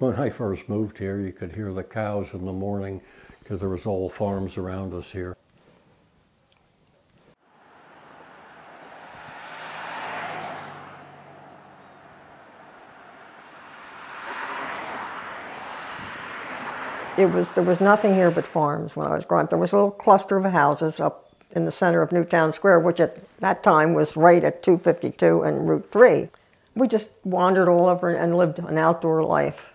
When I first moved here, you could hear the cows in the morning because there was all farms around us here. It was, there was nothing here but farms when I was growing up. There was a little cluster of houses up in the center of Newtown Square, which at that time was right at 252 and Route 3. We just wandered all over and lived an outdoor life.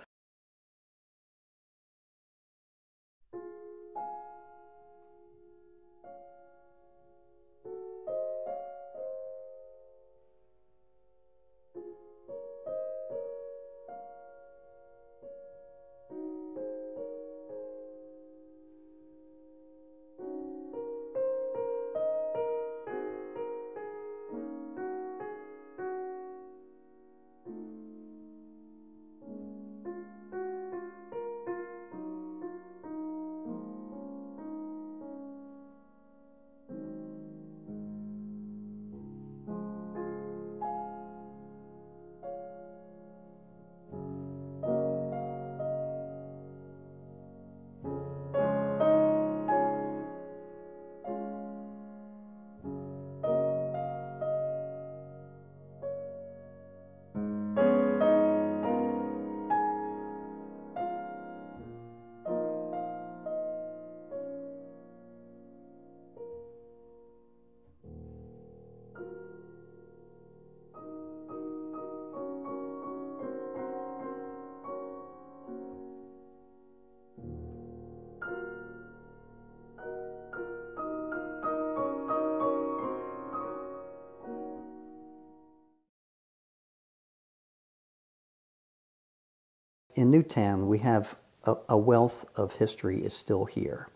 In Newtown, we have a, a, wealth of history is still here.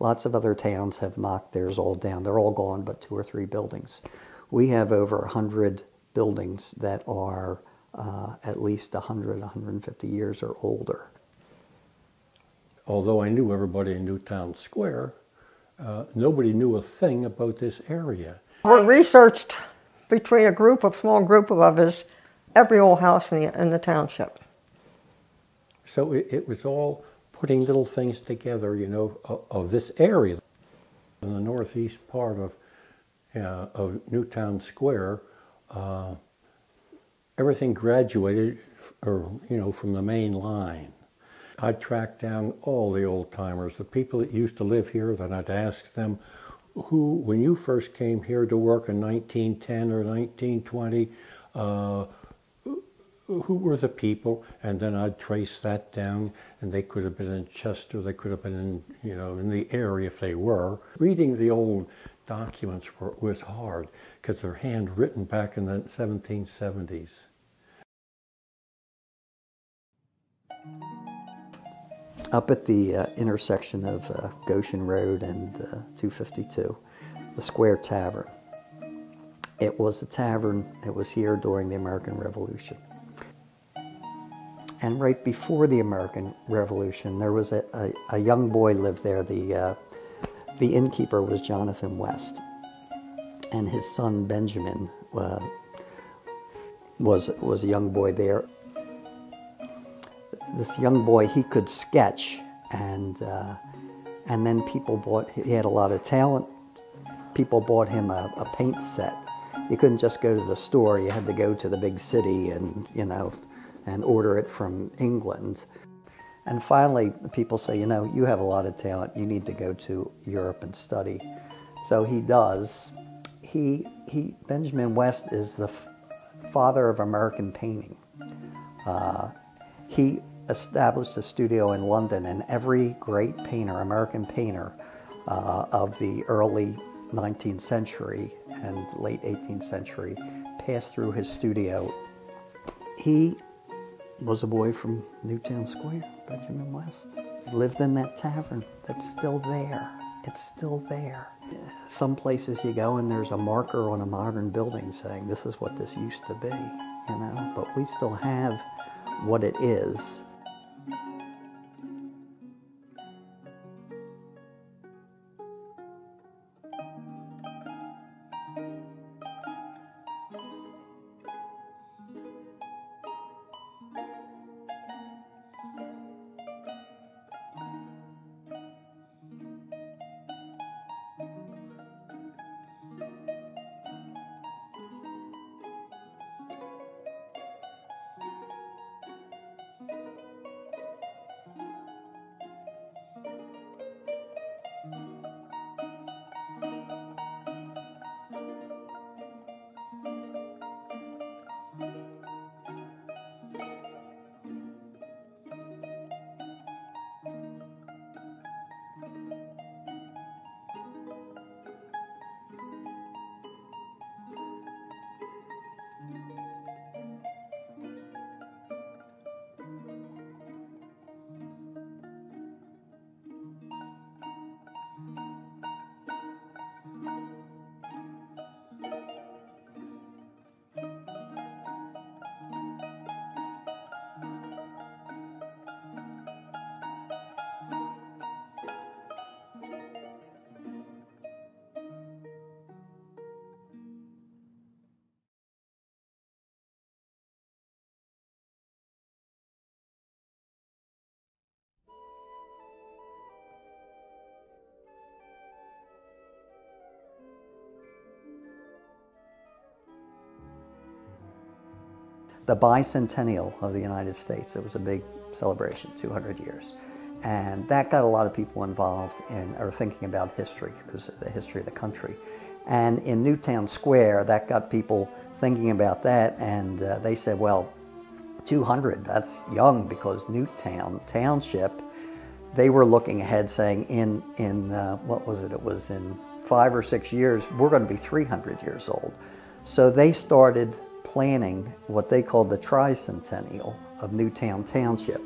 Lots of other towns have knocked theirs all down. They're all gone, but two or three buildings. We have over 100 buildings that are uh, at least 100, 150 years or older. Although I knew everybody in Newtown Square, uh, nobody knew a thing about this area. We researched between a group, a small group of us, every old house in the, in the township. So it, it, was all putting little things together, you know, of, of this area. In the northeast part of, uh, of Newtown Square, uh, everything graduated, or you know, from the main line. I tracked down all the old timers, the people that used to live here, then I'd ask them, who, when you first came here to work in 1910 or 1920, uh, who were the people, and then I'd trace that down, and they could have been in Chester, they could have been in, you know, in the area if they were. Reading the old documents were, was hard because they're handwritten back in the 1770s. Up at the uh, intersection of uh, Goshen Road and uh, 252, the Square Tavern. It was a tavern that was here during the American Revolution. And right before the American Revolution, there was a, a, a young boy lived there. The, uh, the innkeeper was Jonathan West. And his son Benjamin uh, was, was a young boy there. This young boy, he could sketch and, uh, and then people bought, he had a lot of talent. People bought him a, a paint set. You couldn't just go to the store, you had to go to the big city and, you know, and order it from England. And finally, people say, you know, you have a lot of talent. You need to go to Europe and study. So he does. He, he, Benjamin West is the father of American painting. Uh, he established a studio in London, and every great painter, American painter uh, of the early 19th century and late 18th century, passed through his studio. He was a boy from Newtown Square, Benjamin West. Lived in that tavern that's still there. It's still there. Some places you go and there's a marker on a modern building saying this is what this used to be, you know, but we still have what it is the bicentennial of the United States. It was a big celebration, 200 years. And that got a lot of people involved in or thinking about history, because the history of the country. And in Newtown Square, that got people thinking about that, and uh, they said, well, 200, that's young because Newtown Township, they were looking ahead saying in, in uh, what was it, it was in five or six years, we're going to be 300 years old. So they started planning what they called the tricentennial of Newtown Township.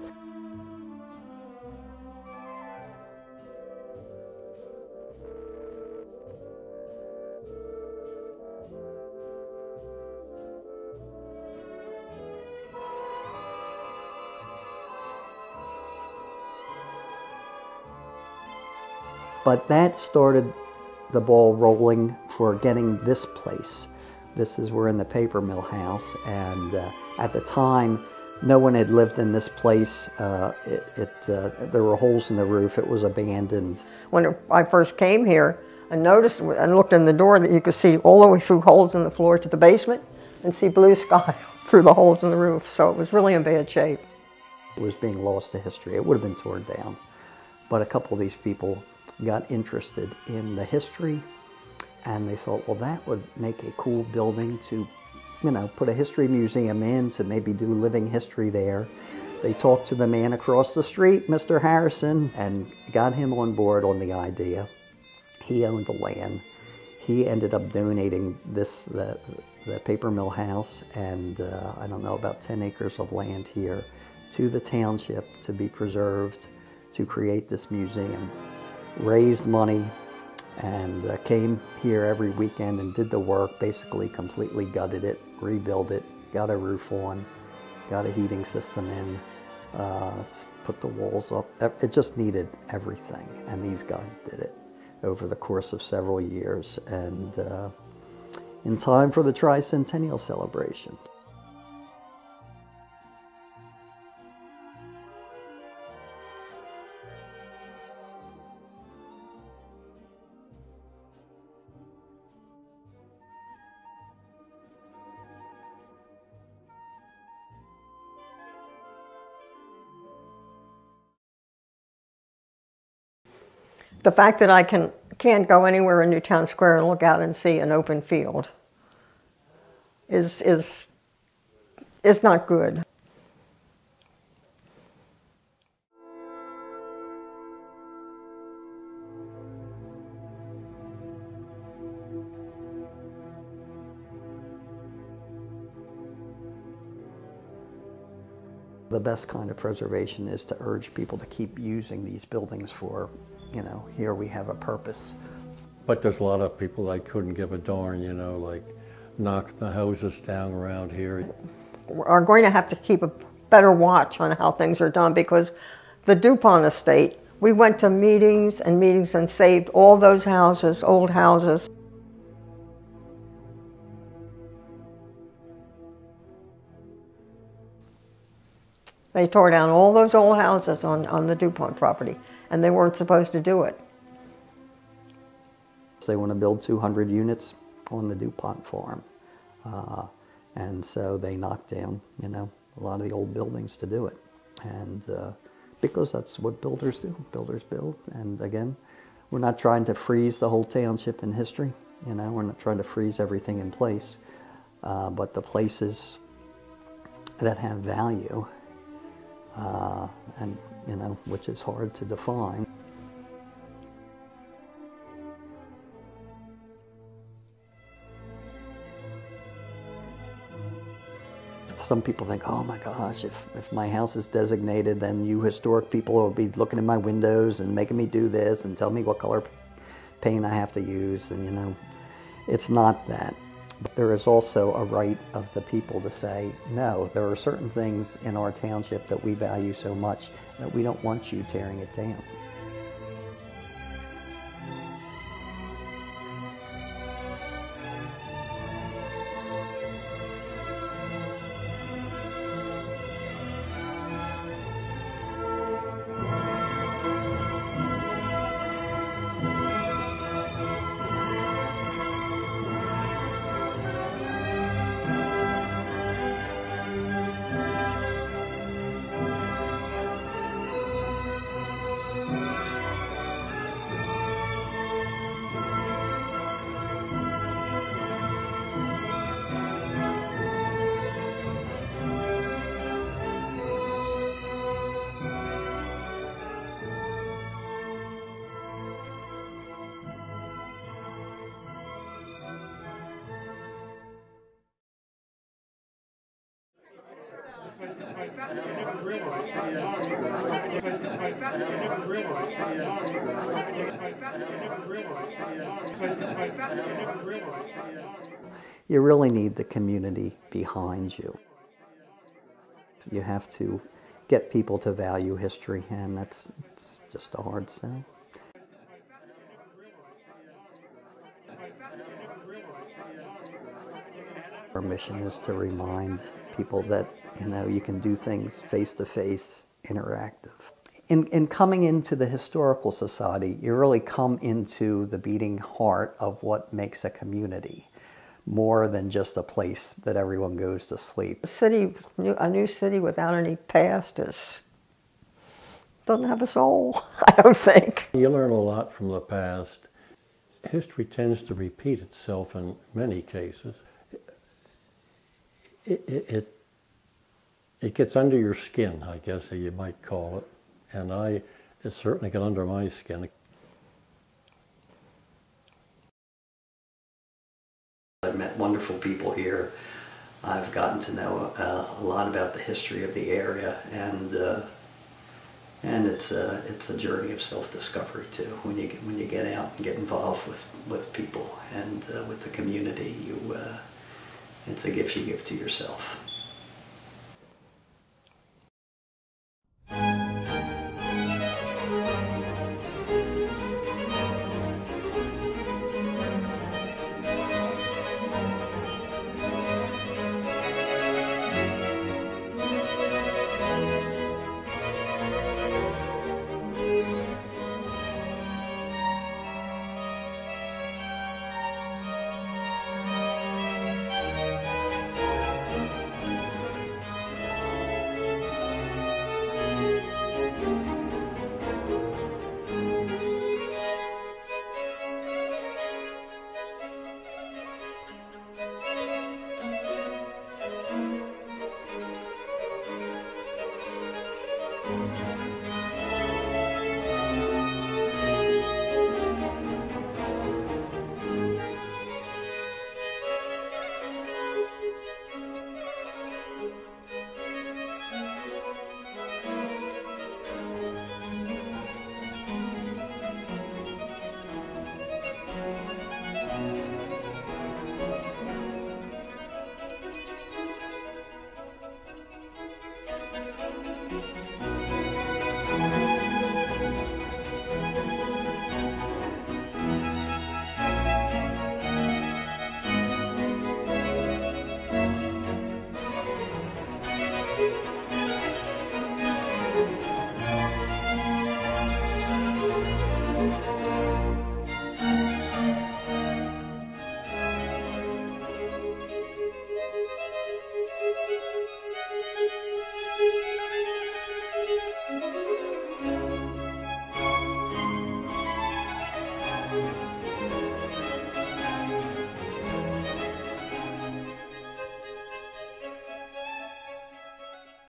But that started the ball rolling for getting this place. This is we're in the paper mill house, and uh, at the time, no one had lived in this place. Uh, it, it uh, there were holes in the roof. It was abandoned. When I first came here, I noticed and looked in the door that you could see all the way through holes in the floor to the basement and see blue sky through the holes in the roof. So it was really in bad shape. It was being lost to history. It would have been torn down. But a couple of these people got interested in the history and they thought, well, that would make a cool building to, you know, put a history museum in to maybe do living history there. They talked to the man across the street, Mr. Harrison, and got him on board on the idea. He owned the land. He ended up donating this, the, the paper mill house, and uh, I don't know, about 10 acres of land here to the township to be preserved to create this museum raised money and uh, came here every weekend and did the work, basically completely gutted it, rebuilt it, got a roof on, got a heating system in, uh, put the walls up. It just needed everything, and these guys did it over the course of several years and uh, in time for the tricentennial celebration. The fact that I can, can't go anywhere in Newtown Square and look out and see an open field is, is, is not good. The best kind of preservation is to urge people to keep using these buildings for you know, here we have a purpose. But there's a lot of people that couldn't give a darn, you know, like knock the houses down around here. Are going to have to keep a better watch on how things are done because the DuPont estate, we went to meetings and meetings and saved all those houses, old houses. They tore down all those old houses on, on the DuPont property and they weren't supposed to do it. They want to build 200 units on the DuPont farm. Uh, and so they knocked down, you know, a lot of the old buildings to do it. And uh, because that's what builders do, builders build. And again, we're not trying to freeze the whole township in history. You know, we're not trying to freeze everything in place. Uh, but the places that have value uh, and you know, which is hard to define. Some people think, oh my gosh, if, if my house is designated, then you historic people will be looking in my windows and making me do this and tell me what color paint I have to use. And you know, it's not that. There is also a right of the people to say, no, there are certain things in our township that we value so much that we don't want you tearing it down. You really need the community behind you. You have to get people to value history, and that's just a hard sell. Our mission is to remind people that you know you can do things face to face, interactive. In, in coming into the historical society, you really come into the beating heart of what makes a community, more than just a place that everyone goes to sleep. A city, new- a new city without any past is, doesn't have a soul, I don't think. You learn a lot from the past. History tends to repeat itself in many cases. It, it, it, it gets under your skin, I guess you might call it. And I, it certainly got under my skin. I've met wonderful people here. I've gotten to know uh, a lot about the history of the area, and uh, and it's a it's a journey of self-discovery too. When you get, when you get out and get involved with with people and uh, with the community, you uh, it's a gift you give to yourself.